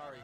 Sorry.